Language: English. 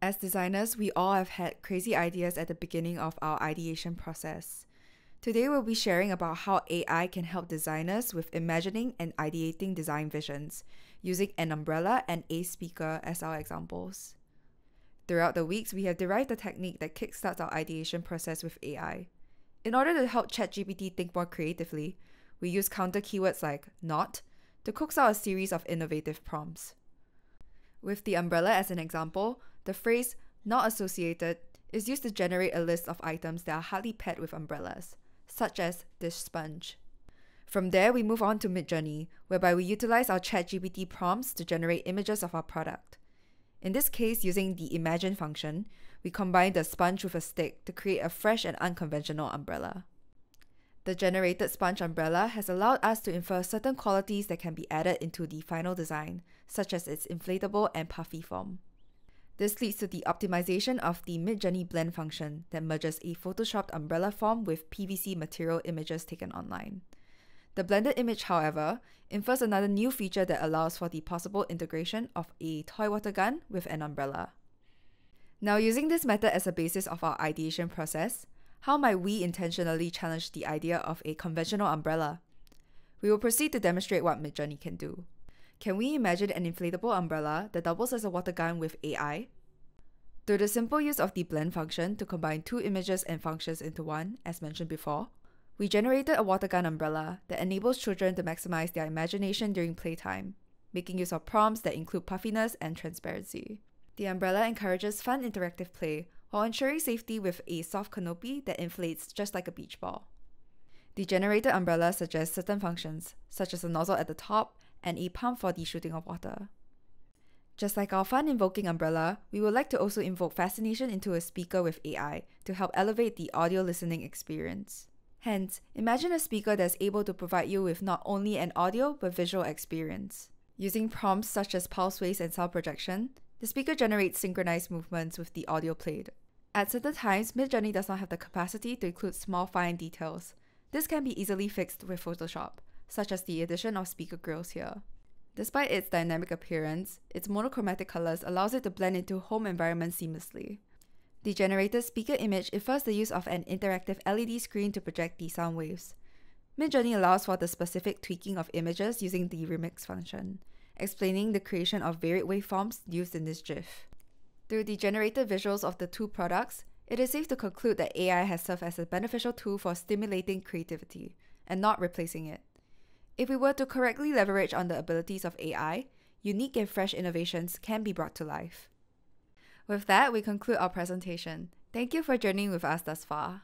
As designers, we all have had crazy ideas at the beginning of our ideation process. Today, we'll be sharing about how AI can help designers with imagining and ideating design visions, using an umbrella and a speaker as our examples. Throughout the weeks, we have derived a technique that kickstarts our ideation process with AI. In order to help ChatGPT think more creatively, we use counter keywords like not to coax out a series of innovative prompts. With the umbrella as an example, the phrase not associated is used to generate a list of items that are hardly paired with umbrellas, such as dish sponge. From there, we move on to Midjourney, whereby we utilize our ChatGPT prompts to generate images of our product. In this case, using the Imagine function, we combine the sponge with a stick to create a fresh and unconventional umbrella. The generated sponge umbrella has allowed us to infer certain qualities that can be added into the final design, such as its inflatable and puffy form. This leads to the optimization of the Midjourney blend function that merges a photoshopped umbrella form with PVC material images taken online. The blended image, however, infers another new feature that allows for the possible integration of a toy water gun with an umbrella. Now, using this method as a basis of our ideation process, how might we intentionally challenge the idea of a conventional umbrella? We will proceed to demonstrate what Midjourney can do. Can we imagine an inflatable umbrella that doubles as a water gun with AI? Through the simple use of the blend function to combine two images and functions into one, as mentioned before, we generated a water gun umbrella that enables children to maximize their imagination during playtime, making use of prompts that include puffiness and transparency. The umbrella encourages fun interactive play while ensuring safety with a soft canopy that inflates just like a beach ball. The generated umbrella suggests certain functions, such as a nozzle at the top and a pump for the shooting of water. Just like our fun invoking umbrella, we would like to also invoke fascination into a speaker with AI to help elevate the audio listening experience. Hence, imagine a speaker that's able to provide you with not only an audio but visual experience. Using prompts such as pulse waves and sound projection, the speaker generates synchronized movements with the audio played. At certain times, Midjourney does not have the capacity to include small fine details. This can be easily fixed with Photoshop, such as the addition of speaker grills here. Despite its dynamic appearance, its monochromatic colors allows it to blend into home environments seamlessly. The generated speaker image infers the use of an interactive LED screen to project the sound waves. Midjourney allows for the specific tweaking of images using the remix function, explaining the creation of varied waveforms used in this GIF. Through the generated visuals of the two products, it is safe to conclude that AI has served as a beneficial tool for stimulating creativity, and not replacing it. If we were to correctly leverage on the abilities of AI, unique and fresh innovations can be brought to life. With that, we conclude our presentation. Thank you for journeying with us thus far.